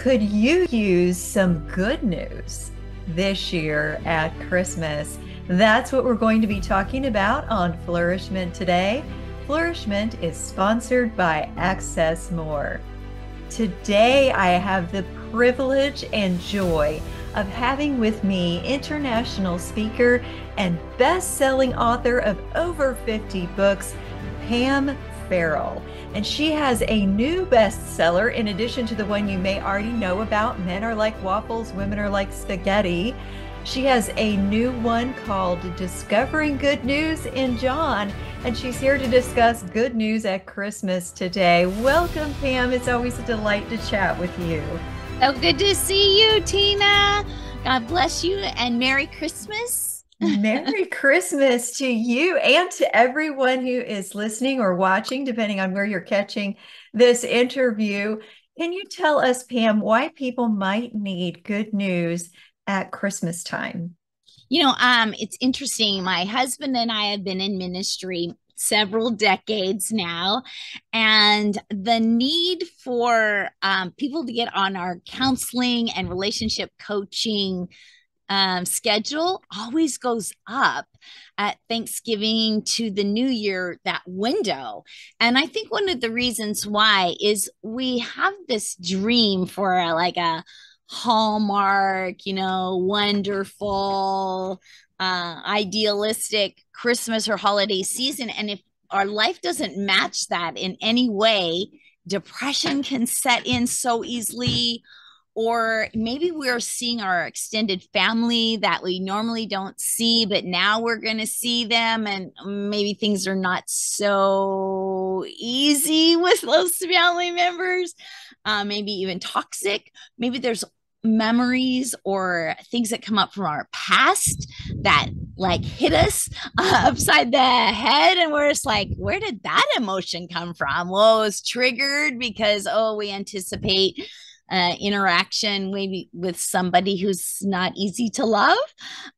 Could you use some good news this year at Christmas? That's what we're going to be talking about on Flourishment today. Flourishment is sponsored by AccessMore. Today, I have the privilege and joy of having with me international speaker and best selling author of over 50 books, Pam Farrel. And she has a new bestseller in addition to the one you may already know about Men Are Like Waffles, Women Are Like Spaghetti. She has a new one called Discovering Good News in John, and she's here to discuss good news at Christmas today. Welcome, Pam. It's always a delight to chat with you. Oh, good to see you, Tina. God bless you and Merry Christmas. Merry Christmas to you and to everyone who is listening or watching, depending on where you're catching this interview. Can you tell us, Pam, why people might need good news at Christmas time? You know, um, it's interesting. My husband and I have been in ministry several decades now. And the need for um, people to get on our counseling and relationship coaching um, schedule always goes up at Thanksgiving to the New Year, that window. And I think one of the reasons why is we have this dream for like a hallmark, you know, wonderful, uh, idealistic Christmas or holiday season. And if our life doesn't match that in any way, depression can set in so easily. Or maybe we're seeing our extended family that we normally don't see, but now we're going to see them. And maybe things are not so easy with those family members, uh, maybe even toxic. Maybe there's memories or things that come up from our past that like hit us uh, upside the head and we're just like where did that emotion come from well was triggered because oh we anticipate uh, interaction maybe with somebody who's not easy to love.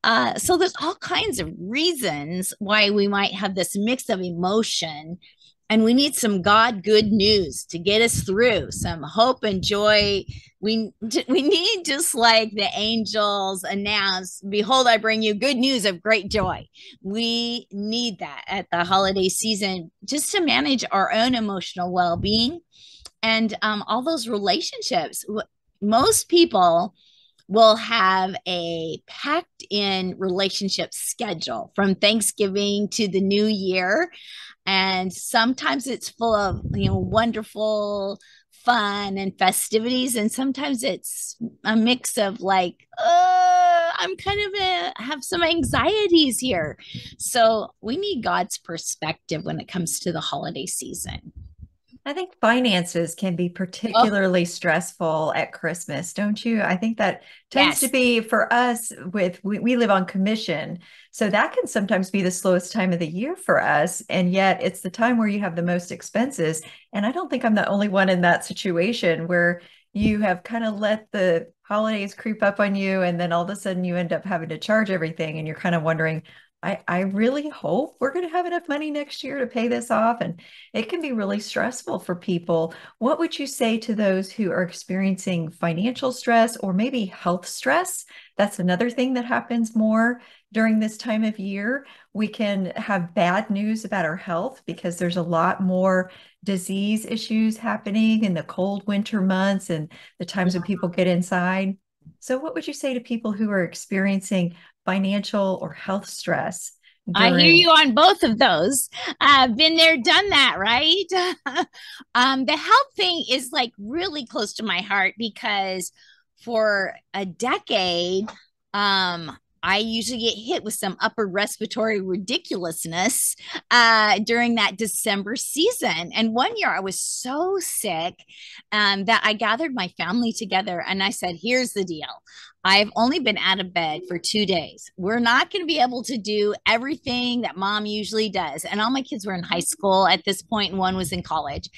Uh, so there's all kinds of reasons why we might have this mix of emotion. And we need some god good news to get us through some hope and joy. We we need just like the angels announce behold i bring you good news of great joy. We need that at the holiday season just to manage our own emotional well-being and um, all those relationships most people will have a packed in relationship schedule from thanksgiving to the new year. And sometimes it's full of you know wonderful fun and festivities. And sometimes it's a mix of like uh, i'm kind of a, have some anxieties here. So we need god's perspective when it comes to the holiday season I think finances can be oh. particularly oh. stressful at Christmas, don't you? I think that tends yes. to be for us with we, we live on commission. So that can sometimes be the slowest time of the year for us. And yet it's the time where you have the most expenses. And I don't think I'm the only one in that situation where you have kind of let the holidays creep up on you and then all of a sudden you end up having to charge everything and you're kind of wondering I, I really hope we're going to have enough money next year to pay this off. And it can be really stressful for people. What would you say to those who are experiencing financial stress or maybe health stress? That's another thing that happens more during this time of year. We can have bad news about our health because there's a lot more disease issues happening in the cold winter months and the times when mm-hmm. people get inside. So, what would you say to people who are experiencing financial or health stress. During- I hear you on both of those. I've uh, been there, done that, right? um, the health thing is like really close to my heart because for a decade, um, I usually get hit with some upper respiratory ridiculousness uh, during that December season. And one year I was so sick um, that I gathered my family together and I said, Here's the deal. I've only been out of bed for two days. We're not going to be able to do everything that mom usually does. And all my kids were in high school at this point, and one was in college.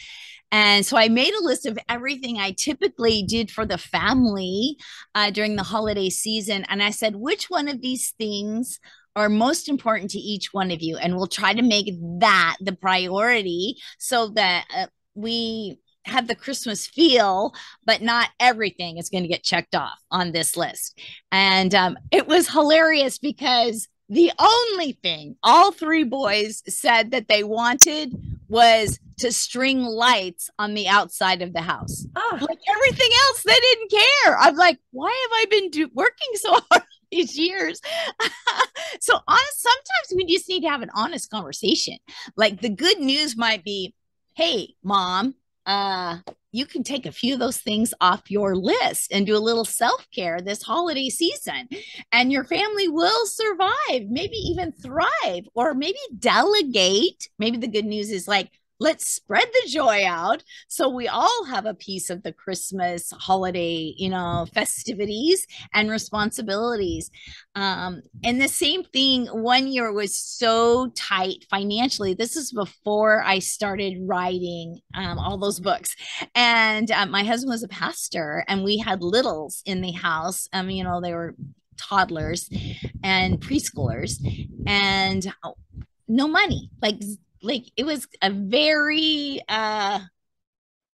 And so I made a list of everything I typically did for the family uh, during the holiday season. And I said, which one of these things are most important to each one of you? And we'll try to make that the priority so that uh, we have the Christmas feel, but not everything is going to get checked off on this list. And um, it was hilarious because the only thing all three boys said that they wanted was to string lights on the outside of the house. Oh. Like everything else, they didn't care. I'm like, why have I been do- working so hard these years? so honest, sometimes we just need to have an honest conversation. Like the good news might be, hey, mom, uh, you can take a few of those things off your list and do a little self care this holiday season, and your family will survive, maybe even thrive, or maybe delegate. Maybe the good news is like, let's spread the joy out so we all have a piece of the christmas holiday you know festivities and responsibilities. Um, and the same thing one year was so tight financially. This is before i started writing um, all those books. And uh, my husband was a pastor and we had littles in the house. Um, you know they were toddlers and preschoolers and no money. Like like it was a very uh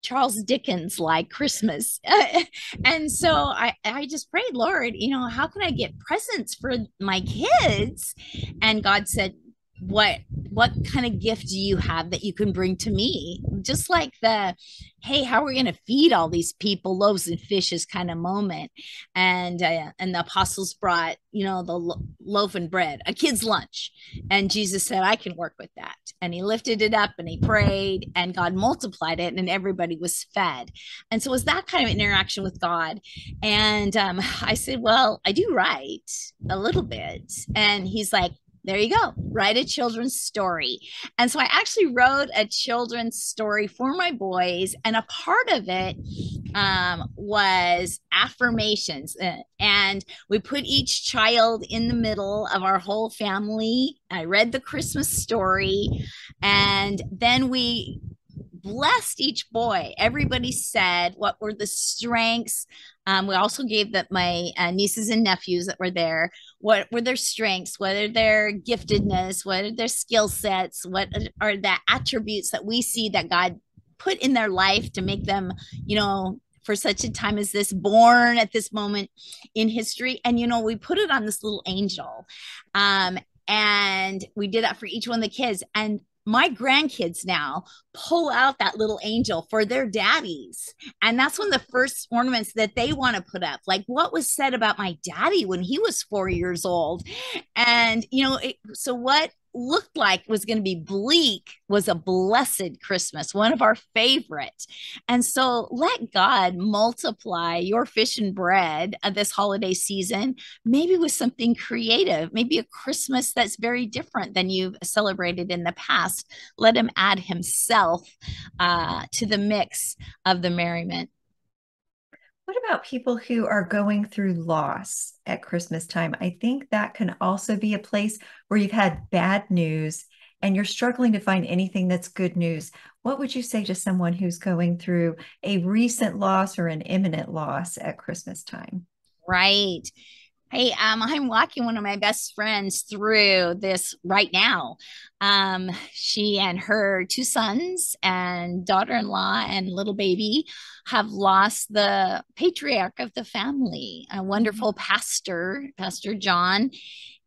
Charles Dickens like Christmas. and so I, I just prayed, Lord, you know, how can I get presents for my kids? And God said, what what kind of gift do you have that you can bring to me just like the hey how are we going to feed all these people? Loaves and fishes kind of moment. And uh, and the apostles brought you know the lo- loaf and bread a kid's lunch. And jesus said i can work with that. And he lifted it up and he prayed and god multiplied it and everybody was fed. And so it was that kind of interaction with god. And um, i said well i do write a little bit. And he's like there you go. Write a children's story. And so I actually wrote a children's story for my boys, and a part of it um, was affirmations. Uh, and we put each child in the middle of our whole family. I read the Christmas story, and then we blessed each boy. Everybody said what were the strengths. Um, we also gave that my uh, nieces and nephews that were there what were their strengths, what are their giftedness, what are their skill sets, what are the attributes that we see that God put in their life to make them, you know, for such a time as this, born at this moment in history. And, you know, we put it on this little angel. Um, and we did that for each one of the kids. And my grandkids now pull out that little angel for their daddies. And that's one of the first ornaments that they want to put up. Like what was said about my daddy when he was four years old. And, you know, it, so what looked like was going to be bleak was a blessed Christmas, one of our favorite. And so let God multiply your fish and bread this holiday season, maybe with something creative, maybe a Christmas that's very different than you've celebrated in the past. Let Him add Himself uh, to the mix of the merriment. What about people who are going through loss at Christmas time? I think that can also be a place where you've had bad news and you're struggling to find anything that's good news. What would you say to someone who's going through a recent loss or an imminent loss at Christmas time? Right. Hey, um, I'm walking one of my best friends through this right now. Um, she and her two sons and daughter-in-law and little baby have lost the patriarch of the family, a wonderful mm-hmm. pastor, Pastor John,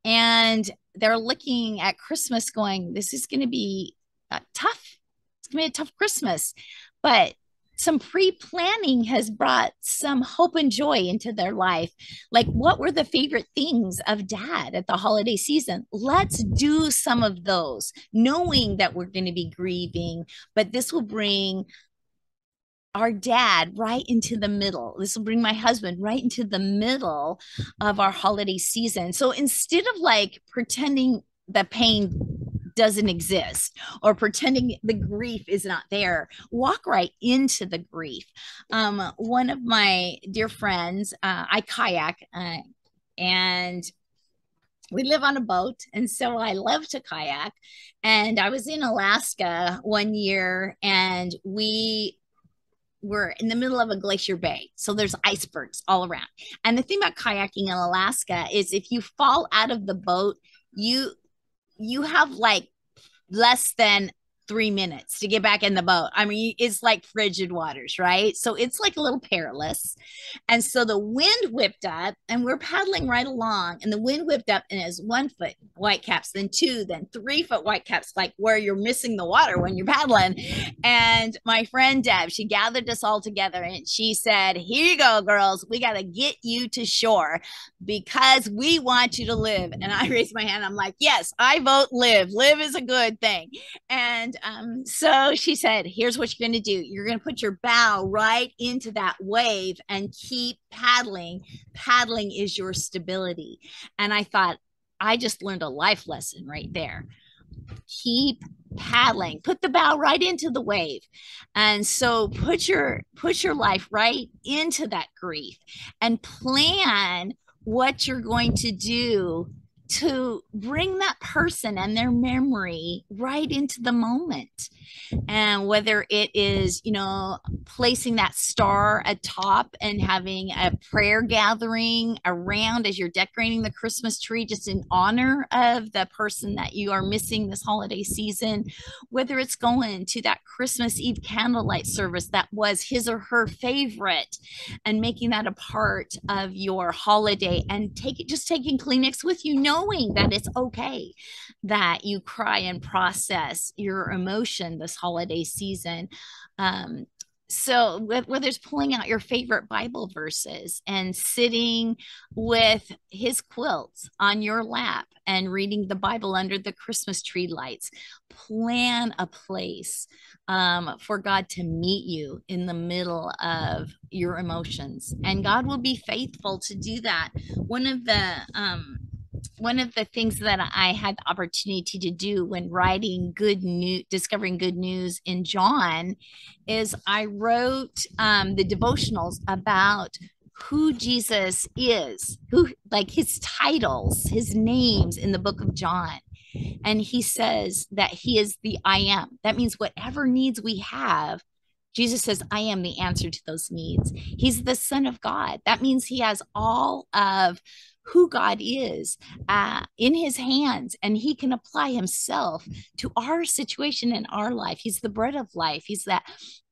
and they're looking at Christmas, going, "This is going to be uh, tough. It's going to be a tough Christmas." But some pre-planning has brought some hope and joy into their life like what were the favorite things of dad at the holiday season let's do some of those knowing that we're going to be grieving but this will bring our dad right into the middle. This will bring my husband right into the middle of our holiday season. So instead of like pretending the pain doesn't exist or pretending the grief is not there. Walk right into the grief. Um, one of my dear friends, uh, I kayak uh, and we live on a boat and so i love to kayak and i was in alaska one year and we were in the middle of a glacier bay so there's icebergs all around and the thing about kayaking in alaska is if you fall out of the boat you you have like less than three minutes to get back in the boat. I mean, it's like frigid waters, right? So it's like a little perilous. And so the wind whipped up, and we're paddling right along, and the wind whipped up, and it's one foot whitecaps, then two, then three foot whitecaps, like where you're missing the water when you're paddling. And my friend Deb, she gathered us all together and she said, Here you go, girls. We got to get you to shore because we want you to live. And I raised my hand. I'm like, Yes, I vote live. Live is a good thing. And um, so she said, Here's what you're going to do you're going to put your bow right into that wave and keep paddling. Paddling is your stability. And I thought, I just learned a life lesson right there. Keep paddling put the bow right into the wave and so put your put your life right into that grief and plan what you're going to do to bring that person and their memory right into the moment. And whether it is you know placing that star atop and having a prayer gathering around as you're decorating the christmas tree just in honor of the person that you are missing this holiday season whether it's going to that christmas eve candlelight service that was his or her favorite and making that a part of your holiday and take it just taking kleenex with you knowing that it's okay that you cry and process your emotion this holiday season. Um, so whether it's pulling out your favorite bible verses and sitting with his quilts on your lap and reading the bible under the christmas tree lights plan a place um, for god to meet you in the middle of your emotions and god will be faithful to do that one of the um, one of the things that I had the opportunity to do when writing good news, discovering good news in John, is I wrote um, the devotionals about who Jesus is, who like his titles, his names in the book of John. And he says that he is the I am. That means whatever needs we have, Jesus says, I am the answer to those needs. He's the Son of God. That means he has all of who God is uh, in his hands and he can apply himself to our situation in our life. He's the bread of life. He's that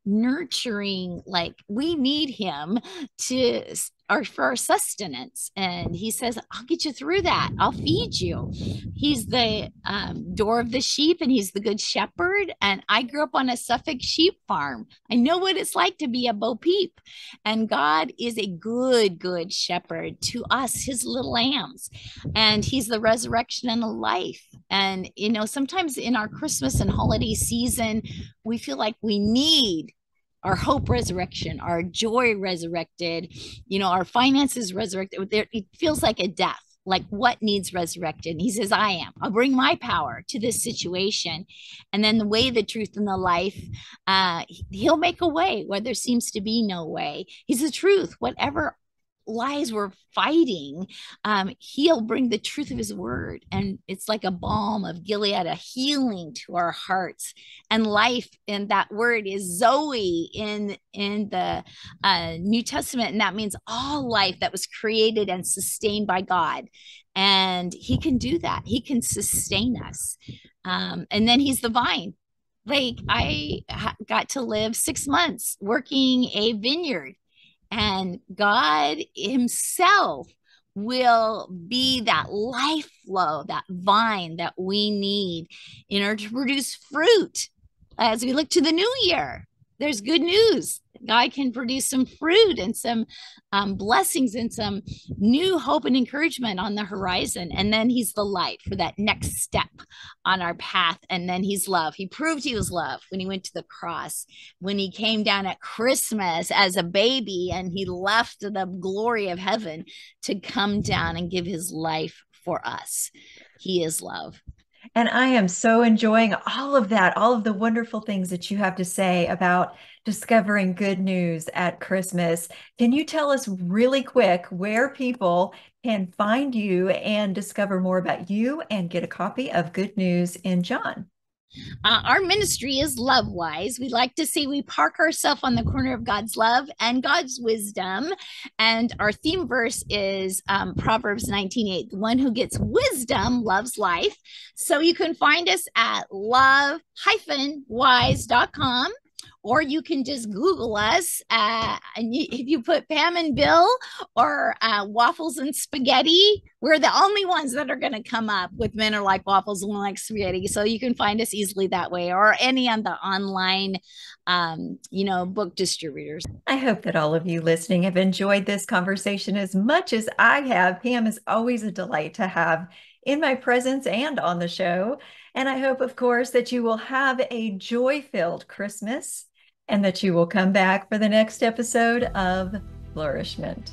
nurturing like we need him to or for our sustenance and he says i'll get you through that. I'll feed you. He's the um, door of the sheep and he's the good shepherd and i grew up on a suffolk sheep farm. I know what it's like to be a bo peep and god is a good good shepherd to us his little lambs and he's the resurrection and the life. And you know sometimes in our christmas and holiday season we feel like we need our hope resurrection, our joy resurrected, you know, our finances resurrected. It feels like a death. Like what needs resurrected? And he says, I am. I'll bring my power to this situation. And then the way, the truth, and the life, uh, he'll make a way where there seems to be no way. He's the truth. Whatever lies we're fighting, um, he'll bring the truth of his word. And it's like a balm of Gilead, a healing to our hearts and life. And that word is Zoe in, in the uh, New Testament. And that means all life that was created and sustained by God. And he can do that. He can sustain us. Um, and then he's the vine like I got to live six months working a vineyard and God Himself will be that life flow, that vine that we need in order to produce fruit as we look to the new year. There's good news. God can produce some fruit and some um, blessings and some new hope and encouragement on the horizon. And then He's the light for that next step on our path. And then He's love. He proved He was love when He went to the cross, when He came down at Christmas as a baby and He left the glory of heaven to come down and give His life for us. He is love. And I am so enjoying all of that, all of the wonderful things that you have to say about discovering good news at Christmas. Can you tell us really quick where people can find you and discover more about you and get a copy of Good News in John? Uh, our ministry is Love-Wise. We like to say we park ourselves on the corner of God's love and God's wisdom. And our theme verse is um, Proverbs 19 8. The one who gets wisdom loves life. So you can find us at love wise.com or you can just Google us. Uh, and you, if you put Pam and Bill or uh, waffles and spaghetti, we're the only ones that are going to come up with men are like waffles and like spaghetti. So you can find us easily that way, or any on the online, um, you know, book distributors. I hope that all of you listening have enjoyed this conversation as much as I have. Pam is always a delight to have in my presence and on the show. And I hope, of course, that you will have a joy filled Christmas and that you will come back for the next episode of Flourishment.